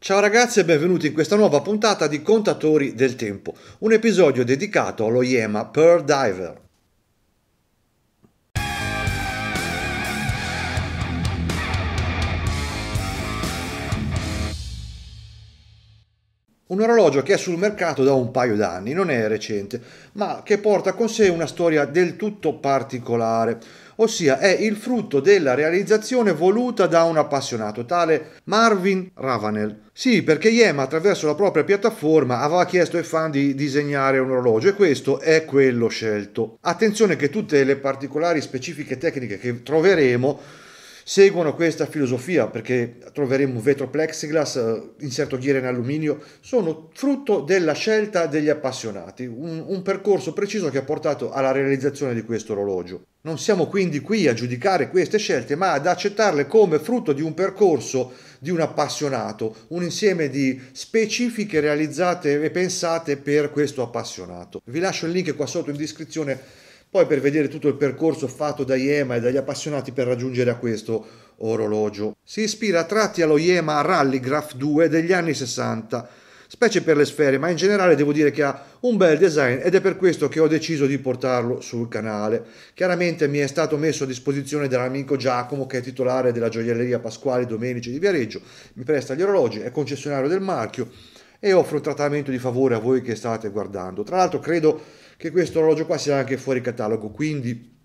Ciao ragazzi e benvenuti in questa nuova puntata di Contatori del Tempo, un episodio dedicato allo Yema Pearl Diver. Un orologio che è sul mercato da un paio d'anni, non è recente, ma che porta con sé una storia del tutto particolare, ossia è il frutto della realizzazione voluta da un appassionato, tale Marvin Ravanel. Sì, perché Yema attraverso la propria piattaforma aveva chiesto ai fan di disegnare un orologio e questo è quello scelto. Attenzione che tutte le particolari specifiche tecniche che troveremo seguono questa filosofia perché troveremo un vetro plexiglass, eh, inserto ghiera in alluminio, sono frutto della scelta degli appassionati, un, un percorso preciso che ha portato alla realizzazione di questo orologio. Non siamo quindi qui a giudicare queste scelte, ma ad accettarle come frutto di un percorso di un appassionato, un insieme di specifiche realizzate e pensate per questo appassionato. Vi lascio il link qua sotto in descrizione poi per vedere tutto il percorso fatto da Yema e dagli appassionati per raggiungere a questo orologio. Si ispira a tratti allo Yema Rallygraph 2 degli anni 60, specie per le sfere, ma in generale devo dire che ha un bel design ed è per questo che ho deciso di portarlo sul canale. Chiaramente mi è stato messo a disposizione dall'amico Giacomo che è titolare della gioielleria Pasquale Domenici di Viareggio, mi presta gli orologi, è concessionario del marchio e offro un trattamento di favore a voi che state guardando. Tra l'altro credo che questo orologio qua sia anche fuori catalogo, quindi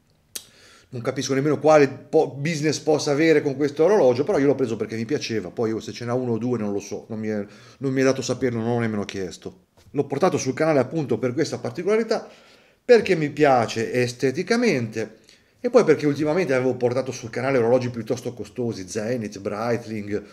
non capisco nemmeno quale po- business possa avere con questo orologio, però io l'ho preso perché mi piaceva, poi io se ce n'ha uno o due non lo so, non mi è, non mi è dato saperlo, non ho nemmeno chiesto. L'ho portato sul canale appunto per questa particolarità, perché mi piace esteticamente e poi perché ultimamente avevo portato sul canale orologi piuttosto costosi, Zenith, Breitling,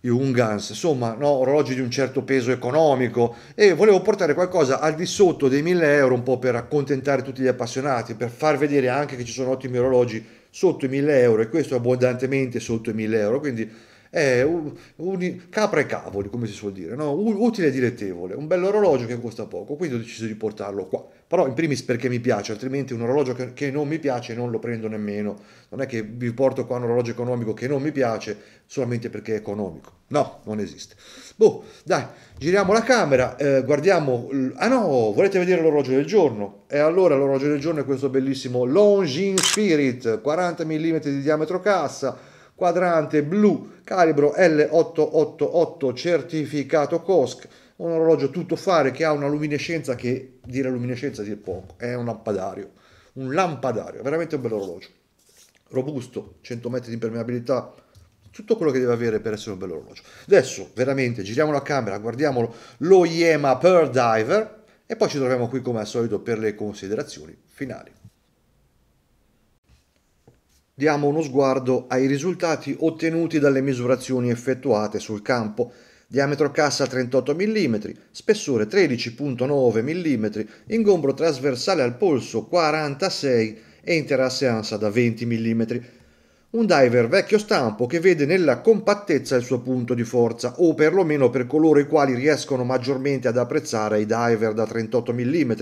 Jungans, insomma, no, orologi di un certo peso economico. E volevo portare qualcosa al di sotto dei 1000 euro un po' per accontentare tutti gli appassionati, per far vedere anche che ci sono ottimi orologi sotto i 1000 euro e questo abbondantemente sotto i 1000 euro, quindi è un, un, capra e cavoli, come si suol dire, no? utile e dilettevole, un bello orologio che costa poco, quindi ho deciso di portarlo qua. Però in primis perché mi piace, altrimenti un orologio che, che, non mi piace non lo prendo nemmeno. Non è che vi porto qua un orologio economico che non mi piace solamente perché è economico. No, non esiste. Boh, dai, giriamo la camera, eh, guardiamo... Ah no, volete vedere l'orologio del giorno? E allora l'orologio del giorno è questo bellissimo Longines Spirit, 40 mm di diametro cassa, quadrante blu, calibro L888 certificato COSC, un orologio tutto fare che ha una luminescenza che dire luminescenza dire poco, è un lampadario, un lampadario, veramente un bel orologio, robusto, 100 metri di impermeabilità, tutto quello che deve avere per essere un bel orologio. Adesso veramente giriamo la camera, guardiamo lo Yema Pearl Diver e poi ci troviamo qui come al solito per le considerazioni finali diamo uno sguardo ai risultati ottenuti dalle misurazioni effettuate sul campo. Diametro cassa 38 mm, spessore 13.9 mm, ingombro trasversale al polso 46 e interasseanza da 20 mm. Un diver vecchio stampo che vede nella compattezza il suo punto di forza, o perlomeno per coloro i quali riescono maggiormente ad apprezzare i diver da 38 mm,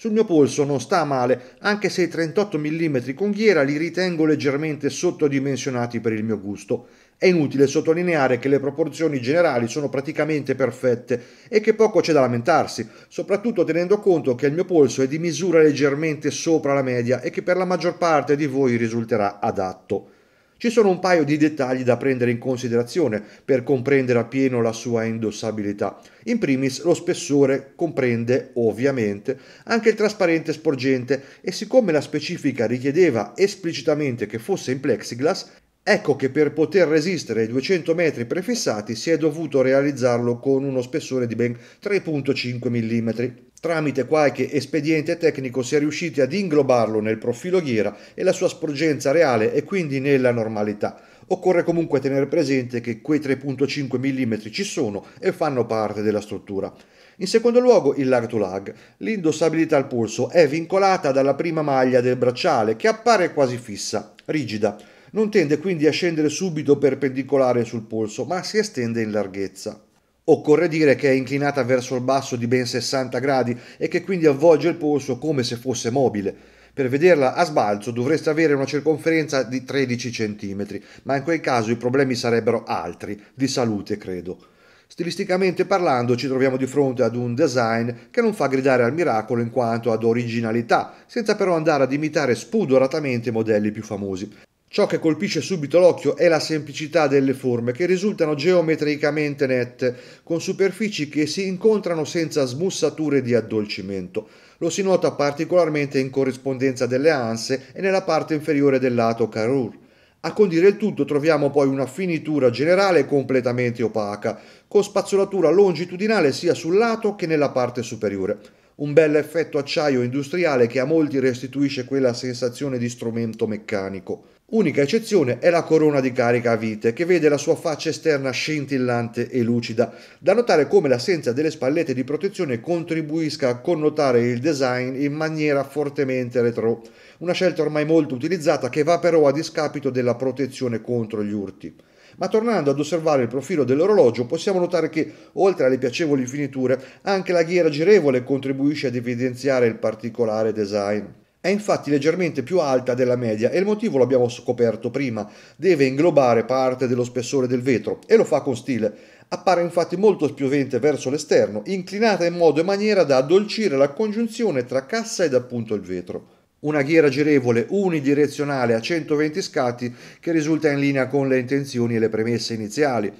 sul mio polso non sta male, anche se i 38 mm con ghiera li ritengo leggermente sottodimensionati per il mio gusto. È inutile sottolineare che le proporzioni generali sono praticamente perfette e che poco c'è da lamentarsi, soprattutto tenendo conto che il mio polso è di misura leggermente sopra la media e che per la maggior parte di voi risulterà adatto. Ci sono un paio di dettagli da prendere in considerazione per comprendere appieno la sua indossabilità. In primis lo spessore comprende, ovviamente, anche il trasparente sporgente e siccome la specifica richiedeva esplicitamente che fosse in plexiglass, Ecco che per poter resistere ai 200 metri prefissati si è dovuto realizzarlo con uno spessore di ben 3.5 mm. Tramite qualche espediente tecnico si è riusciti ad inglobarlo nel profilo ghiera e la sua sporgenza reale è quindi nella normalità. Occorre comunque tenere presente che quei 3.5 mm ci sono e fanno parte della struttura. In secondo luogo il lag to lag. L'indossabilità al polso è vincolata dalla prima maglia del bracciale che appare quasi fissa, rigida. Non tende quindi a scendere subito perpendicolare sul polso, ma si estende in larghezza. Occorre dire che è inclinata verso il basso di ben 60 gradi e che quindi avvolge il polso come se fosse mobile. Per vederla a sbalzo dovreste avere una circonferenza di 13 cm, ma in quel caso i problemi sarebbero altri, di salute credo. Stilisticamente parlando ci troviamo di fronte ad un design che non fa gridare al miracolo in quanto ad originalità, senza però andare ad imitare spudoratamente i modelli più famosi. Ciò che colpisce subito l'occhio è la semplicità delle forme che risultano geometricamente nette, con superfici che si incontrano senza smussature di addolcimento. Lo si nota particolarmente in corrispondenza delle anse e nella parte inferiore del lato carrure. A condire il tutto troviamo poi una finitura generale completamente opaca, con spazzolatura longitudinale sia sul lato che nella parte superiore. Un bel effetto acciaio industriale che a molti restituisce quella sensazione di strumento meccanico. Unica eccezione è la corona di carica a vite, che vede la sua faccia esterna scintillante e lucida. Da notare come l'assenza delle spallette di protezione contribuisca a connotare il design in maniera fortemente retro, una scelta ormai molto utilizzata che va però a discapito della protezione contro gli urti. Ma tornando ad osservare il profilo dell'orologio, possiamo notare che, oltre alle piacevoli finiture, anche la ghiera girevole contribuisce ad evidenziare il particolare design. È infatti leggermente più alta della media e il motivo l'abbiamo scoperto prima, deve inglobare parte dello spessore del vetro e lo fa con stile. Appare infatti molto spiovente verso l'esterno, inclinata in modo e maniera da addolcire la congiunzione tra cassa ed appunto il vetro. Una ghiera girevole unidirezionale a 120 scatti che risulta in linea con le intenzioni e le premesse iniziali.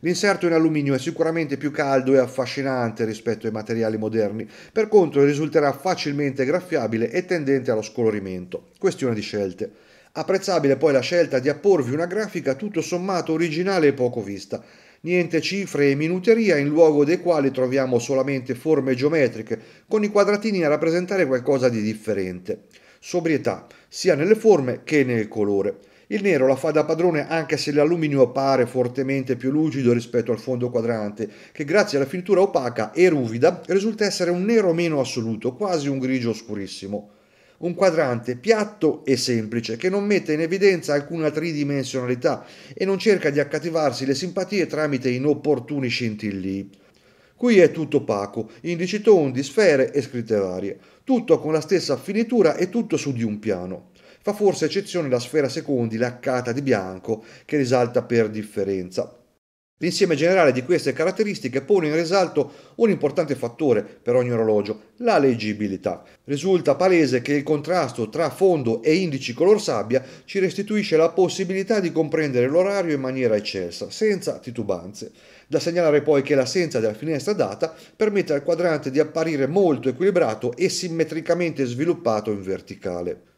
L'inserto in alluminio è sicuramente più caldo e affascinante rispetto ai materiali moderni, per contro risulterà facilmente graffiabile e tendente allo scolorimento. Questione di scelte. Apprezzabile poi la scelta di apporvi una grafica tutto sommato originale e poco vista. Niente cifre e minuteria in luogo dei quali troviamo solamente forme geometriche, con i quadratini a rappresentare qualcosa di differente. Sobrietà, sia nelle forme che nel colore. Il nero la fa da padrone anche se l'alluminio appare fortemente più lucido rispetto al fondo quadrante, che grazie alla finitura opaca e ruvida risulta essere un nero meno assoluto, quasi un grigio scurissimo. Un quadrante piatto e semplice che non mette in evidenza alcuna tridimensionalità e non cerca di accattivarsi le simpatie tramite inopportuni scintillii. Qui è tutto opaco, indici tondi, sfere e scritte varie, tutto con la stessa finitura e tutto su di un piano. Fa forse eccezione la sfera secondi laccata di bianco che risalta per differenza. L'insieme generale di queste caratteristiche pone in risalto un importante fattore per ogni orologio, la leggibilità. Risulta palese che il contrasto tra fondo e indici color sabbia ci restituisce la possibilità di comprendere l'orario in maniera eccelsa, senza titubanze. Da segnalare poi che l'assenza della finestra data permette al quadrante di apparire molto equilibrato e simmetricamente sviluppato in verticale.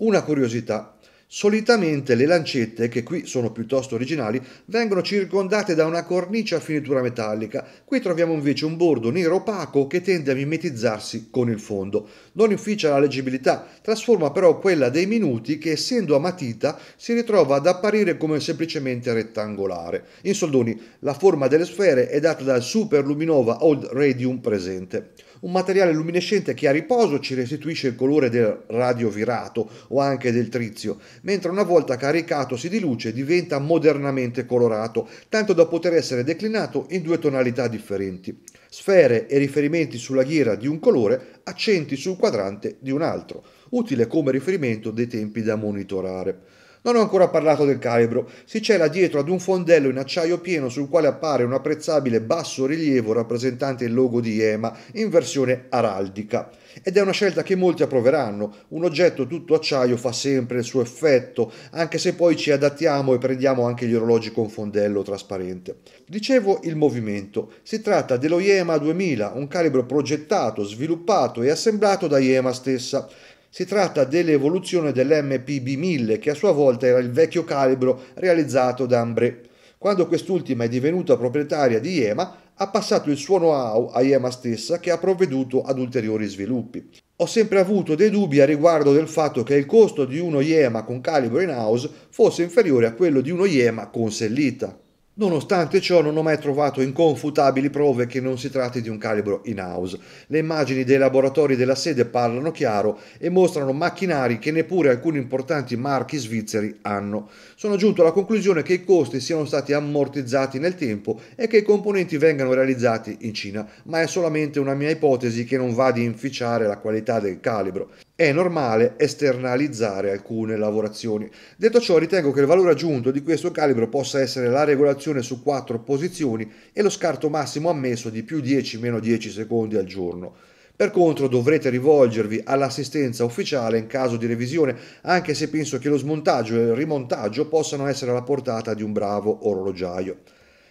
Una curiosità. Solitamente le lancette, che qui sono piuttosto originali, vengono circondate da una cornice a finitura metallica. Qui troviamo invece un bordo nero opaco che tende a mimetizzarsi con il fondo. Non inficia la leggibilità, trasforma però quella dei minuti che essendo a matita si ritrova ad apparire come semplicemente rettangolare. In soldoni, la forma delle sfere è data dal superluminova Old Radium presente un materiale luminescente che a riposo ci restituisce il colore del radiovirato o anche del trizio, mentre una volta caricatosi di luce diventa modernamente colorato, tanto da poter essere declinato in due tonalità differenti. Sfere e riferimenti sulla ghiera di un colore, accenti sul quadrante di un altro, utile come riferimento dei tempi da monitorare. Non ho ancora parlato del calibro, si cela dietro ad un fondello in acciaio pieno sul quale appare un apprezzabile basso rilievo rappresentante il logo di EMA in versione araldica. Ed è una scelta che molti approveranno, un oggetto tutto acciaio fa sempre il suo effetto, anche se poi ci adattiamo e prendiamo anche gli orologi con fondello trasparente. Dicevo il movimento, si tratta dello IEMA 2000, un calibro progettato, sviluppato e assemblato da IEMA stessa. Si tratta dell'evoluzione dell'MPB 1000 che a sua volta era il vecchio calibro realizzato da Ambré. Quando quest'ultima è divenuta proprietaria di IEMA, ha passato il suo know-how a IEMA stessa che ha provveduto ad ulteriori sviluppi. Ho sempre avuto dei dubbi a riguardo del fatto che il costo di uno IEMA con calibro in house fosse inferiore a quello di uno IEMA con sellita. Nonostante ciò non ho mai trovato inconfutabili prove che non si tratti di un calibro in-house. Le immagini dei laboratori della sede parlano chiaro e mostrano macchinari che neppure alcuni importanti marchi svizzeri hanno. Sono giunto alla conclusione che i costi siano stati ammortizzati nel tempo e che i componenti vengano realizzati in Cina, ma è solamente una mia ipotesi che non va ad inficiare la qualità del calibro è normale esternalizzare alcune lavorazioni. Detto ciò, ritengo che il valore aggiunto di questo calibro possa essere la regolazione durazione su 4 posizioni e lo scarto massimo ammesso di più 10-10 secondi al giorno. Per contro dovrete rivolgervi all'assistenza ufficiale in caso di revisione, anche se penso che lo smontaggio e il rimontaggio possano essere alla portata di un bravo orologiaio.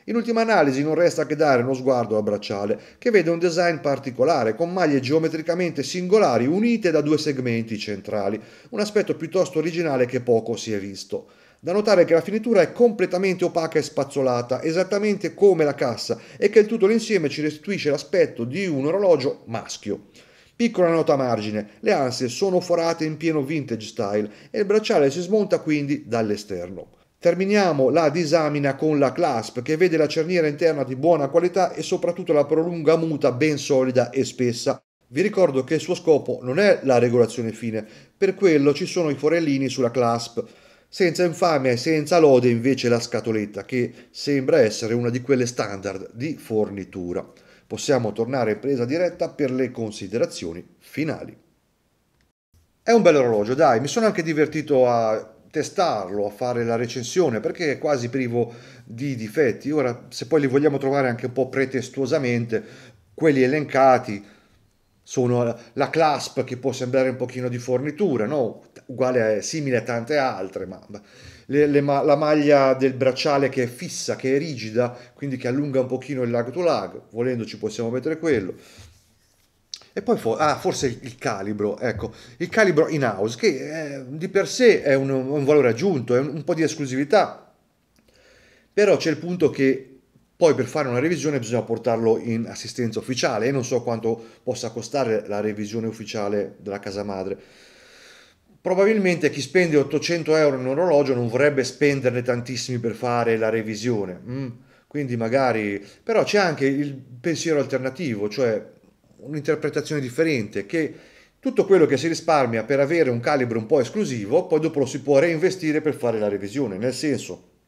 In ultima analisi non resta che dare uno sguardo al bracciale, che vede un design particolare, con maglie geometricamente singolari unite da due segmenti centrali, un aspetto piuttosto originale che poco si è visto. Da notare che la finitura è completamente opaca e spazzolata, esattamente come la cassa, e che il tutto l'insieme ci restituisce l'aspetto di un orologio maschio. Piccola nota a margine, le ansie sono forate in pieno vintage style e il bracciale si smonta quindi dall'esterno. Terminiamo la disamina con la clasp che vede la cerniera interna di buona qualità e soprattutto la prolunga muta ben solida e spessa. Vi ricordo che il suo scopo non è la regolazione fine, per quello ci sono i forellini sulla clasp. Senza infamia e senza lode invece la scatoletta, che sembra essere una di quelle standard di fornitura. Possiamo tornare in presa diretta per le considerazioni finali. È un bel orologio, dai, mi sono anche divertito a testarlo, a fare la recensione, perché è quasi privo di difetti. Ora, se poi li vogliamo trovare anche un po' pretestuosamente, quelli elencati sono la clasp che può sembrare un pochino di fornitura, no? uguale, simile a tante altre, ma le, le, la maglia del bracciale che è fissa, che è rigida, quindi che allunga un pochino il lag to lag, volendo ci possiamo mettere quello. E poi for- ah, forse il calibro, ecco, il calibro in house, che è, di per sé è un, un valore aggiunto, è un, un po' di esclusività, però c'è il punto che poi per fare una revisione bisogna portarlo in assistenza ufficiale e non so quanto possa costare la revisione ufficiale della casa madre. Probabilmente chi spende 800 euro in un orologio non vorrebbe spenderne tantissimi per fare la revisione. Mm? Quindi magari... Però c'è anche il pensiero alternativo, cioè un'interpretazione differente che tutto quello che si risparmia per avere un calibro un po' esclusivo, poi dopo lo si può reinvestire per fare la revisione. Nel senso,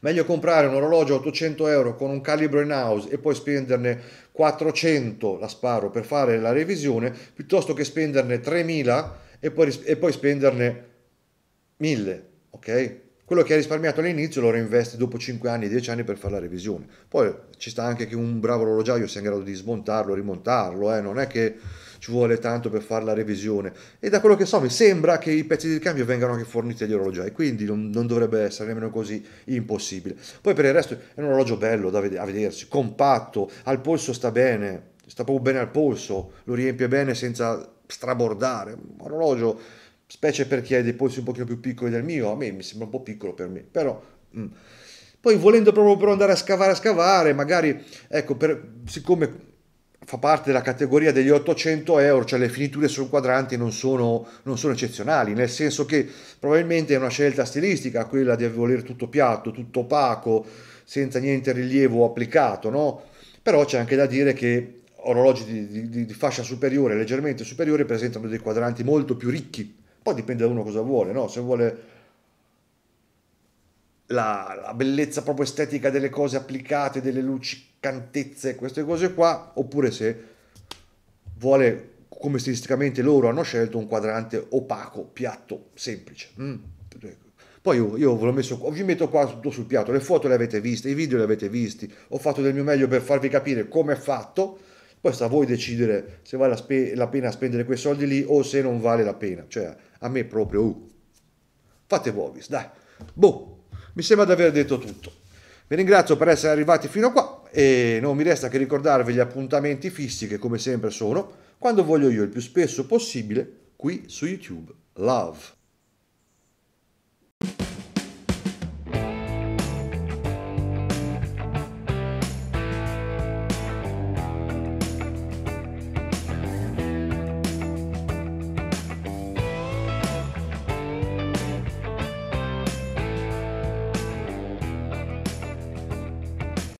Meglio comprare un orologio a 800 euro con un calibro in house e poi spenderne 400, la sparo, per fare la revisione, piuttosto che spenderne 3000 e poi, e poi spenderne 1000, ok? Quello che hai risparmiato all'inizio lo reinvesti dopo 5 anni, 10 anni per fare la revisione. Poi ci sta anche che un bravo orologiaio sia in grado di smontarlo, rimontarlo, eh? non è che ci vuole tanto per fare la revisione. E da quello che so mi sembra che i pezzi di cambio vengano anche forniti agli orologiai, quindi non, non dovrebbe essere nemmeno così impossibile. Poi per il resto è un orologio bello da ved- vedersi, compatto, al polso sta bene, sta proprio bene al polso, lo riempie bene senza strabordare. Un orologio, specie per chi ha dei polsi un pochino più piccoli del mio, a me mi sembra un po' piccolo per me, però... Mm. Poi volendo proprio andare a scavare a scavare, magari, ecco, per, siccome fa parte della categoria degli 800 euro, cioè le finiture sul quadrante non sono, non sono eccezionali, nel senso che probabilmente è una scelta stilistica quella di voler tutto piatto, tutto opaco, senza niente rilievo applicato, no? Però c'è anche da dire che orologi di, di, di fascia superiore, leggermente superiore, presentano dei quadranti molto più ricchi. Poi dipende da uno cosa vuole, no? Se vuole la, la, bellezza proprio estetica delle cose applicate, delle luccicantezze, queste cose qua, oppure se vuole, come stilisticamente loro hanno scelto, un quadrante opaco, piatto, semplice. Mm. Poi io, io ve l'ho messo, vi metto qua tutto sul piatto, le foto le avete viste, i video li avete visti, ho fatto del mio meglio per farvi capire come è fatto, poi sta a voi decidere se vale la, spe- la, pena spendere quei soldi lì o se non vale la pena, cioè a me proprio, uh. fate voi, dai, boh. Mi sembra di aver detto tutto. Vi ringrazio per essere arrivati fino a qua e non mi resta che ricordarvi gli appuntamenti fissi che come sempre sono quando voglio io il più spesso possibile qui su YouTube. Love.